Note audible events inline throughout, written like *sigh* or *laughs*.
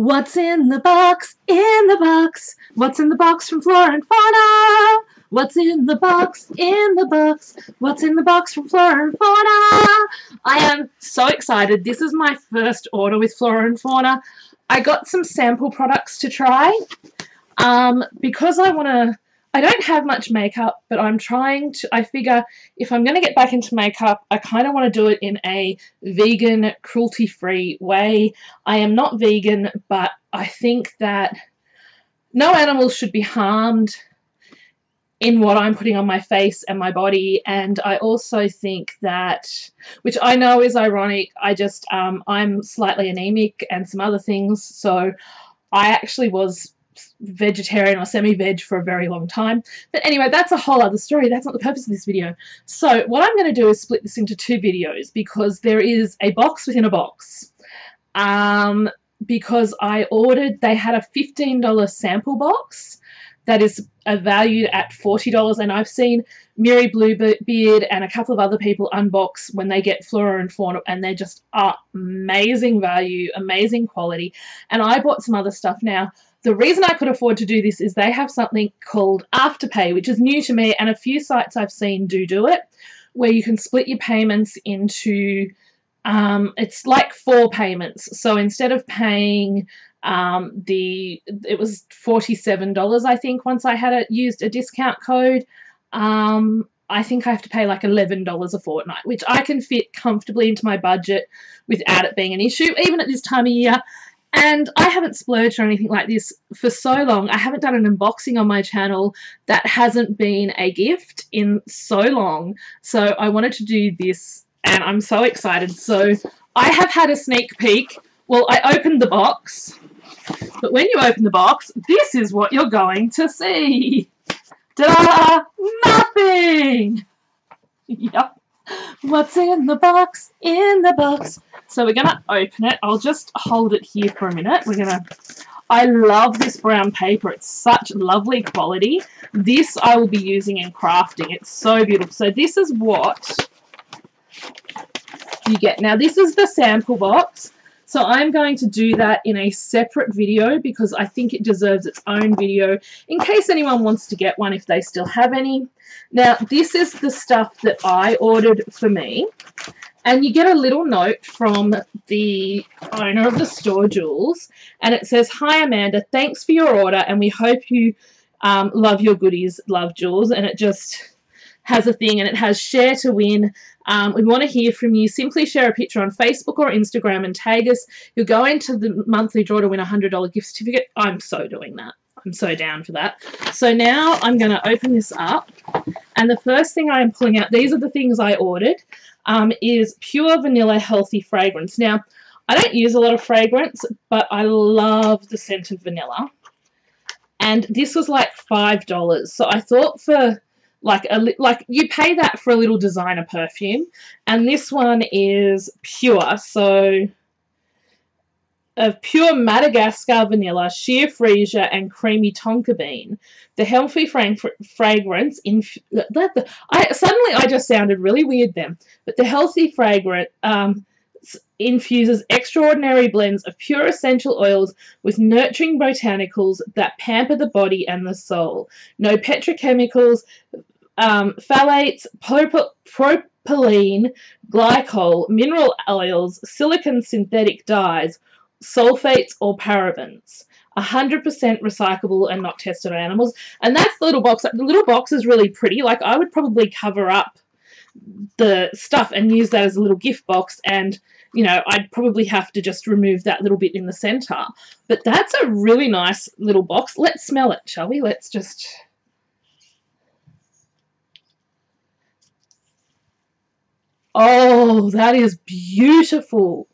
What's in the box? In the box. What's in the box from Flora and Fauna? What's in the box? In the box. What's in the box from Flora and Fauna? I am so excited. This is my first order with Flora and Fauna. I got some sample products to try um, because I want to I don't have much makeup, but I'm trying to, I figure if I'm going to get back into makeup, I kind of want to do it in a vegan, cruelty-free way. I am not vegan, but I think that no animals should be harmed in what I'm putting on my face and my body, and I also think that, which I know is ironic, I just, um, I'm slightly anemic and some other things, so I actually was vegetarian or semi-veg for a very long time. But anyway, that's a whole other story. That's not the purpose of this video. So what I'm going to do is split this into two videos because there is a box within a box. Um, because I ordered, they had a $15 sample box that is valued at $40 and I've seen Miri Bluebeard and a couple of other people unbox when they get Flora and Fauna and they're just amazing value, amazing quality. And I bought some other stuff now. The reason I could afford to do this is they have something called Afterpay, which is new to me, and a few sites I've seen do do it, where you can split your payments into, um, it's like four payments. So instead of paying um, the, it was $47, I think, once I had it, used a discount code, um, I think I have to pay like $11 a fortnight, which I can fit comfortably into my budget without it being an issue, even at this time of year. And I haven't splurged or anything like this for so long. I haven't done an unboxing on my channel that hasn't been a gift in so long. So I wanted to do this and I'm so excited. So I have had a sneak peek. Well, I opened the box. But when you open the box, this is what you're going to see. Ta-da! Nothing! *laughs* yep. What's in the box? In the box. So we're going to open it. I'll just hold it here for a minute. We're going to... I love this brown paper. It's such lovely quality. This I will be using in crafting. It's so beautiful. So this is what you get. Now this is the sample box. So I'm going to do that in a separate video because I think it deserves its own video in case anyone wants to get one if they still have any. Now this is the stuff that I ordered for me. And you get a little note from the owner of the store, Jules, and it says, Hi Amanda, thanks for your order and we hope you um, love your goodies, love Jules. And it just has a thing and it has share to win. Um, we want to hear from you. Simply share a picture on Facebook or Instagram and tag us. You'll go into the monthly draw to win a $100 gift certificate. I'm so doing that. I'm so down for that. So now I'm going to open this up. And the first thing I am pulling out, these are the things I ordered um, is Pure Vanilla Healthy Fragrance. Now, I don't use a lot of fragrance, but I love the scent of vanilla. And this was like $5. So I thought for like a like you pay that for a little designer perfume and this one is pure so of pure Madagascar vanilla, sheer freesia, and creamy tonka bean. The healthy fragrance in that I suddenly I just sounded really weird then, but the healthy fragrance um, infuses extraordinary blends of pure essential oils with nurturing botanicals that pamper the body and the soul. No petrochemicals, um, phthalates, propylene, glycol, mineral oils, silicon synthetic dyes, sulfates or parabens. 100% recyclable and not tested on animals. And that's the little box. The little box is really pretty. Like, I would probably cover up the stuff and use that as a little gift box and you know I'd probably have to just remove that little bit in the center. But that's a really nice little box. Let's smell it shall we? Let's just oh that is beautiful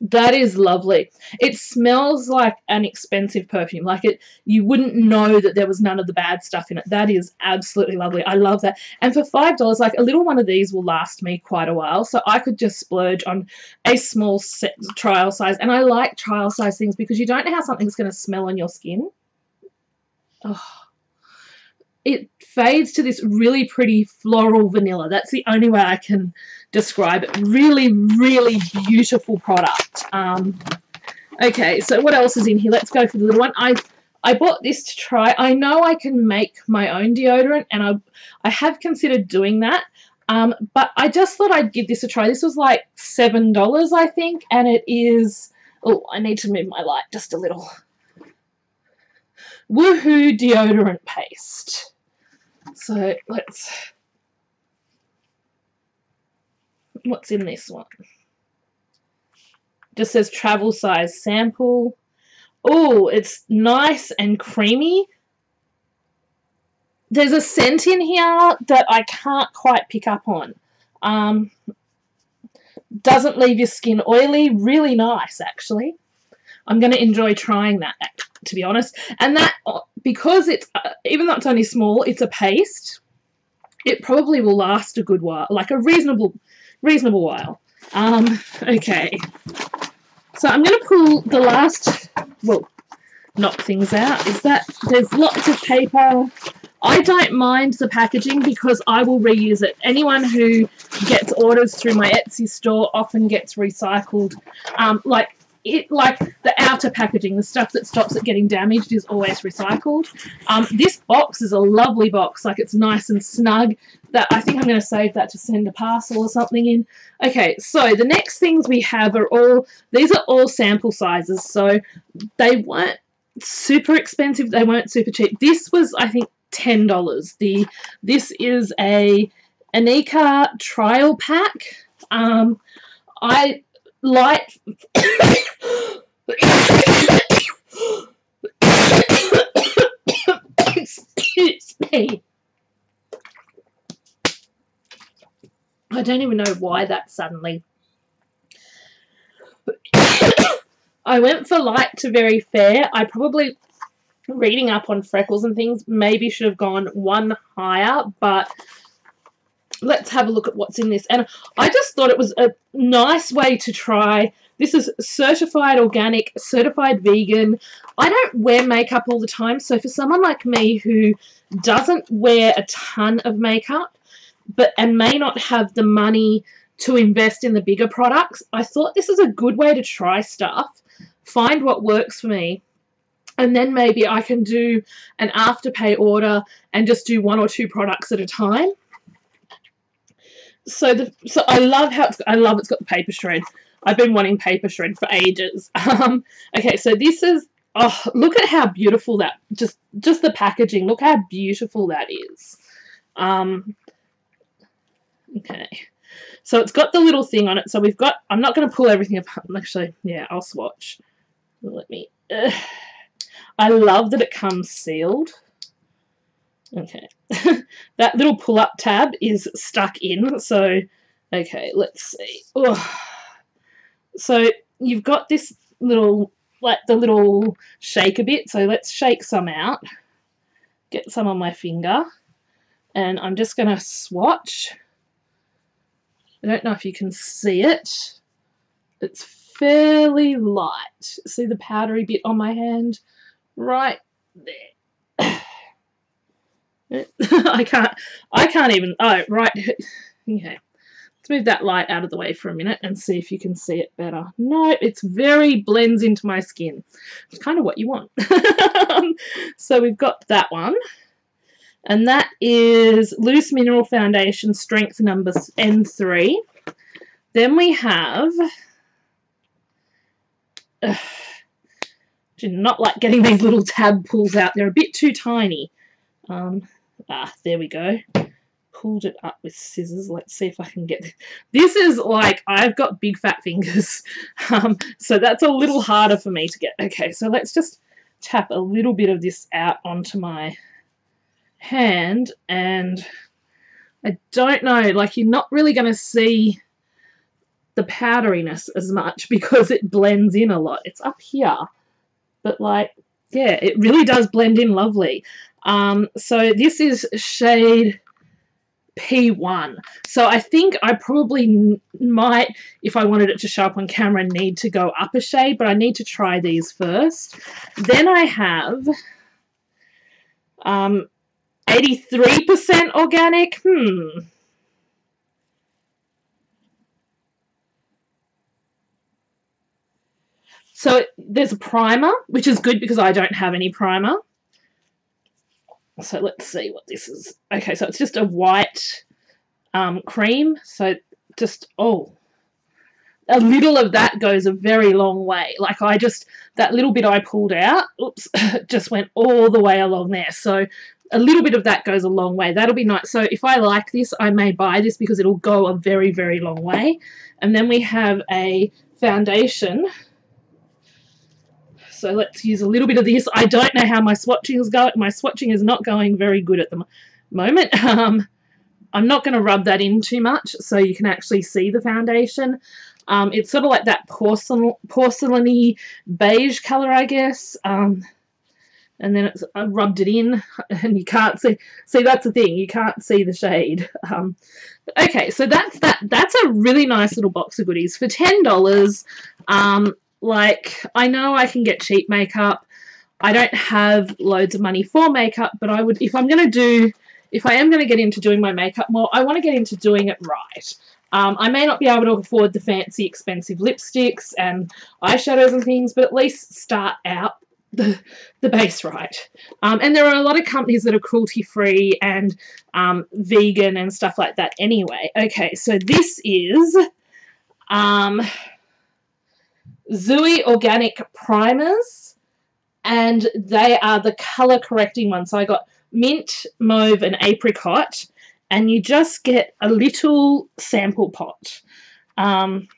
that is lovely. It smells like an expensive perfume. Like it, you wouldn't know that there was none of the bad stuff in it. That is absolutely lovely. I love that. And for $5, like a little one of these will last me quite a while. So I could just splurge on a small set, trial size. And I like trial size things because you don't know how something's going to smell on your skin. Oh it fades to this really pretty floral vanilla. That's the only way I can describe it. Really, really beautiful product. Um, Okay, so what else is in here? Let's go for the little one. I I bought this to try. I know I can make my own deodorant, and I I have considered doing that. Um, but I just thought I'd give this a try. This was like seven dollars, I think, and it is. Oh, I need to move my light just a little. Woohoo deodorant paste. So let's. What's in this one? Just says travel size sample. Oh, it's nice and creamy. There's a scent in here that I can't quite pick up on. Um, doesn't leave your skin oily. Really nice, actually. I'm going to enjoy trying that, to be honest. And that, because it's, uh, even though it's only small, it's a paste. It probably will last a good while, like a reasonable, reasonable while. Um, okay. So I'm going to pull the last, well, knock things out, is that there's lots of paper. I don't mind the packaging because I will reuse it. Anyone who gets orders through my Etsy store often gets recycled. Um, like it, like the outer packaging, the stuff that stops it getting damaged is always recycled. Um, this box is a lovely box, like it's nice and snug. That I think I'm going to save that to send a parcel or something in. Okay, so the next things we have are all, these are all sample sizes, so they weren't super expensive, they weren't super cheap. This was, I think, $10. The This is a Inika trial pack. Um, I like excuse me. I don't even know why that suddenly I went for light to very fair. I probably reading up on freckles and things maybe should have gone one higher but let's have a look at what's in this. And I just thought it was a nice way to try. This is certified organic, certified vegan. I don't wear makeup all the time, so for someone like me who doesn't wear a ton of makeup, but and may not have the money to invest in the bigger products, I thought this is a good way to try stuff, find what works for me, and then maybe I can do an afterpay order and just do one or two products at a time so the so I love how it's I love it's got the paper shred. I've been wanting paper shred for ages. *laughs* Um, okay, so this is oh look at how beautiful that just just the packaging. Look how beautiful that is. Um, okay, so it's got the little thing on it. So we've got. I'm not going to pull everything apart. *laughs* Actually, yeah, I'll swatch. Let me. *sighs* I love that it comes sealed. Okay, *laughs* that little pull-up tab is stuck in, so, okay, let's see. Oh. So, you've got this little, like, the little shake a bit, so let's shake some out. Get some on my finger, and I'm just going to swatch. I don't know if you can see it. It's fairly light. See the powdery bit on my hand? Right there. *laughs* I can't, I can't even, oh, right, *laughs* okay. Let's move that light out of the way for a minute and see if you can see it better. No, it's very blends into my skin. It's kind of what you want. *laughs* so we've got that one. And that is Loose Mineral Foundation Strength number N3. Then we have... *sighs* Uh, do not like getting these little tab pulls out. They're a bit too tiny. Um, Ah, there we go. Pulled it up with scissors. Let's see if I can get... This *laughs* This is like, I've got big fat fingers. *laughs* Um, so that's a little harder for me to get. Okay, so let's just tap a little bit of this out onto my hand. And I don't know, like you're not really going to see the powderiness as much *laughs* because it blends in a lot. It's up here. But like, yeah, it really does blend in lovely. Um, so this is shade P1. So I think I probably might, if I wanted it to show up on camera, need to go up a shade, but I need to try these first. Then I have um, 83% organic. Hmm. So there's a primer, which is good because I don't have any primer. So let's see what this is. Okay, so it's just a white um, cream. So just, oh, a little of that goes a very long way. Like I just, that little bit I pulled out, oops, *laughs* just went all the way along there. So a little bit of that goes a long way. That'll be nice. So if I like this, I may buy this because it'll go a very, very long way. And then we have a foundation. So let's use a little bit of this. I don't know how my swatching is going. My swatching is not going very good at the moment. *laughs* Um, I'm not going to rub that in too much so you can actually see the foundation. Um, it's sort of like that porcelain, porcelainy beige colour, I guess. Um, and then it's I rubbed it in *laughs* and you can't see see that's the thing you can't see the shade *laughs* um, okay so that's that that's a really nice little box of goodies for ten dollars um, like I know I can get cheap makeup I don't have loads of money for makeup but I would if I'm gonna do if I am going to get into doing my makeup more I want to get into doing it right um, I may not be able to afford the fancy expensive lipsticks and eyeshadows and things, but at least start out the, the base right. Um, and there are a lot of companies that are cruelty-free and um, vegan and stuff like that anyway. Okay, so this is um, Zuii Organic Primers, and they are the color correcting ones. So I got mint, mauve, and apricot, and you just get a little sample pot. Um,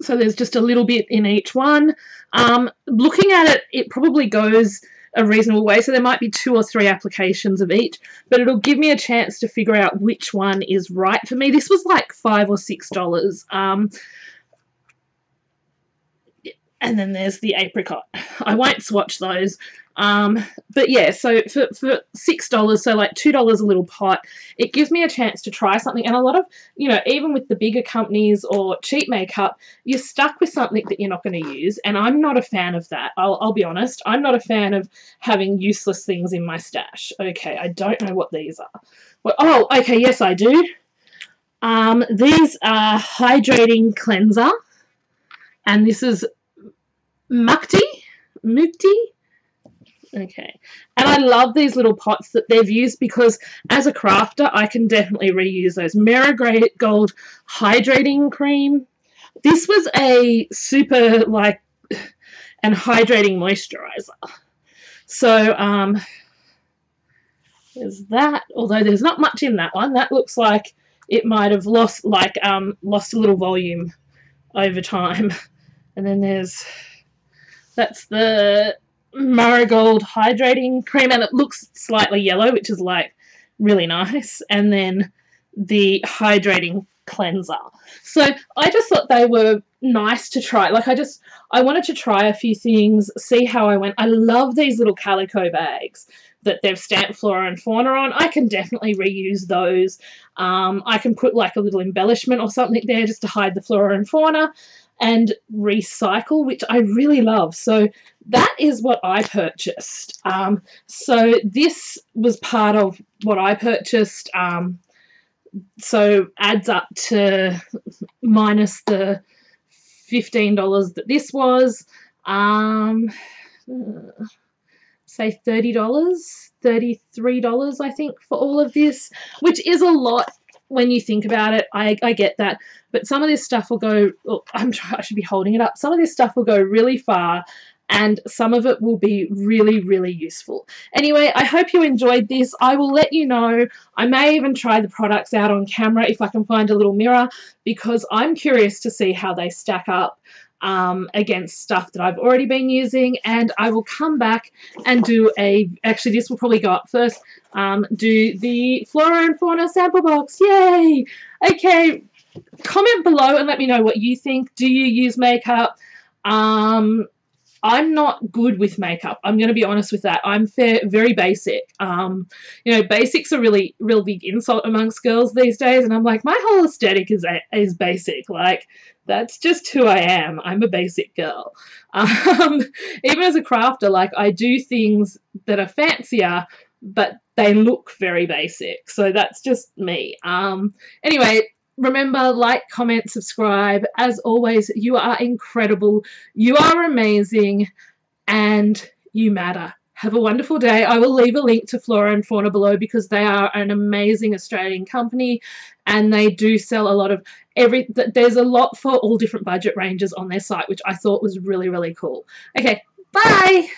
so there's just a little bit in each one. Um, looking at it, it probably goes a reasonable way. So there might be two or three applications of each, but it'll give me a chance to figure out which one is right for me. This was like five or six dollars. Um, and then there's the apricot. *laughs* I won't swatch those. Um, but yeah, so for, for $6, so like $2 a little pot, it gives me a chance to try something. And a lot of, you know, even with the bigger companies or cheap makeup, you're stuck with something that you're not going to use. And I'm not a fan of that. I'll, I'll be honest. I'm not a fan of having useless things in my stash. Okay, I don't know what these are. Well, oh, okay, yes, I do. Um, these are hydrating cleanser. And this is Mukti. Mukti Okay. And I love these little pots that they've used because as a crafter, I can definitely reuse those. Marigold Hydrating Cream. This was a super, like, *sighs* and hydrating moisturizer. So, um, there's that. Although there's not much in that one. That looks like it might have lost, like, um, lost a little volume over time. *laughs* And then there's, that's the marigold hydrating cream and it looks slightly yellow which is like really nice. And then the hydrating cleanser. So I just thought they were nice to try. Like I just I wanted to try a few things see how I went. I love these little calico bags that they've stamped flora and fauna on. I can definitely reuse those. Um, I can put like a little embellishment or something there just to hide the flora and fauna and recycle, which I really love. So that is what I purchased. Um, so this was part of what I purchased. Um, so adds up to minus the $15 that this was. Um, say $30, $33 I think for all of this, which is a lot when you think about it, I, I get that. But some of this stuff will go, oh, I'm I should be holding it up. Some of this stuff will go really far and some of it will be really, really useful. Anyway, I hope you enjoyed this. I will let you know. I may even try the products out on camera if I can find a little mirror because I'm curious to see how they stack up um, against stuff that I've already been using and I will come back and do a, actually this will probably go up first, um, do the Flora and Fauna sample box. Yay! Okay, comment below and let me know what you think. Do you use makeup? Um, I'm not good with makeup. I'm going to be honest with that. I'm fair, very basic. Um, you know, basics are really, real big insult amongst girls these days. And I'm like, my whole aesthetic is is basic. Like, that's just who I am. I'm a basic girl. *laughs* Um, even as a crafter, like, I do things that are fancier, but they look very basic. So that's just me. Um, anyway, remember, like, comment, subscribe. As always, you are incredible. You are amazing. And you matter. Have a wonderful day. I will leave a link to Flora and Fauna below because they are an amazing Australian company and they do sell a lot of every there's a lot for all different budget ranges on their site which I thought was really really cool. Okay, bye.